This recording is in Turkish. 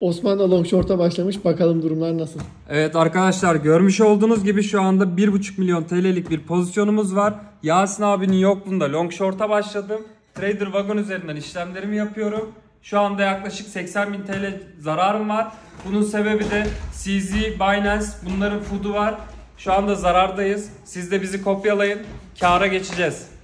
Osman da long short'a başlamış. Bakalım durumlar nasıl? Evet arkadaşlar görmüş olduğunuz gibi şu anda 1,5 milyon TL'lik bir pozisyonumuz var. Yasin abinin yokluğunda long short'a başladım. Trader Wagon üzerinden işlemlerimi yapıyorum. Şu anda yaklaşık 80 bin TL zararım var. Bunun sebebi de CZ, Binance bunların food'u var. Şu anda zarardayız. Siz de bizi kopyalayın. Kâra geçeceğiz.